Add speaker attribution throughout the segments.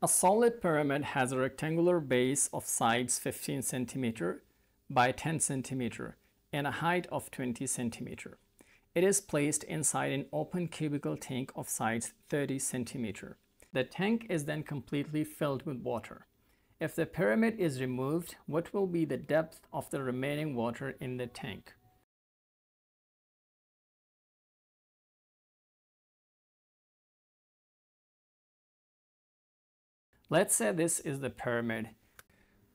Speaker 1: A solid pyramid has a rectangular base of sides 15 centimeter by 10 centimeter and a height of 20 centimeter. It is placed inside an open cubical tank of size 30 centimeter. The tank is then completely filled with water. If the pyramid is removed, what will be the depth of the remaining water in the tank? Let's say this is the pyramid.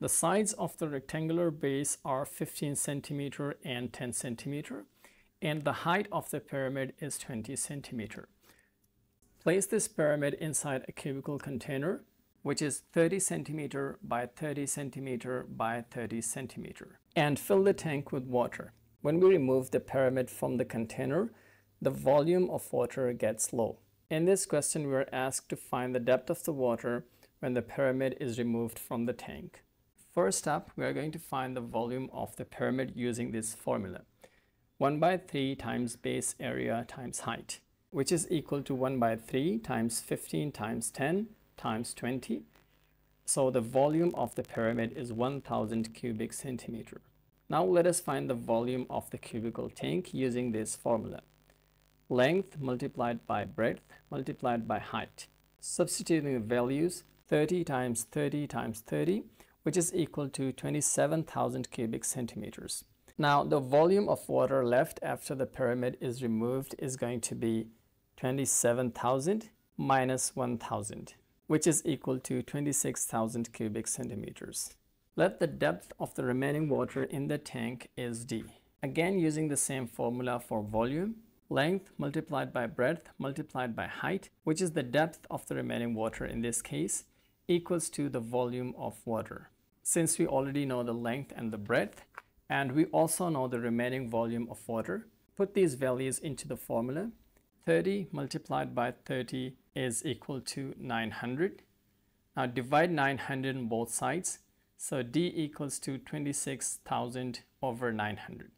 Speaker 1: The sides of the rectangular base are 15 centimeter and 10 centimeter and the height of the pyramid is 20 centimeter. Place this pyramid inside a cubical container which is 30 centimeter by 30 centimeter by 30 centimeter and fill the tank with water. When we remove the pyramid from the container, the volume of water gets low. In this question, we are asked to find the depth of the water when the pyramid is removed from the tank. First up, we are going to find the volume of the pyramid using this formula. 1 by 3 times base area times height, which is equal to 1 by 3 times 15 times 10 times 20. So the volume of the pyramid is 1000 cubic centimeter. Now let us find the volume of the cubical tank using this formula. Length multiplied by breadth multiplied by height. Substituting the values, 30 times 30 times 30, which is equal to 27,000 cubic centimeters. Now, the volume of water left after the pyramid is removed is going to be 27,000 minus 1,000, which is equal to 26,000 cubic centimeters. Let the depth of the remaining water in the tank is d. Again, using the same formula for volume, length multiplied by breadth multiplied by height, which is the depth of the remaining water in this case, equals to the volume of water. Since we already know the length and the breadth, and we also know the remaining volume of water, put these values into the formula. 30 multiplied by 30 is equal to 900. Now divide 900 on both sides. So D equals to 26,000 over 900.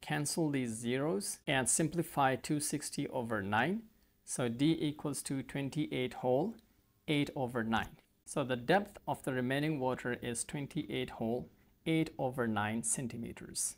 Speaker 1: Cancel these zeros and simplify 260 over 9. So D equals to 28 whole, 8 over 9. So the depth of the remaining water is 28 whole, 8 over 9 centimeters.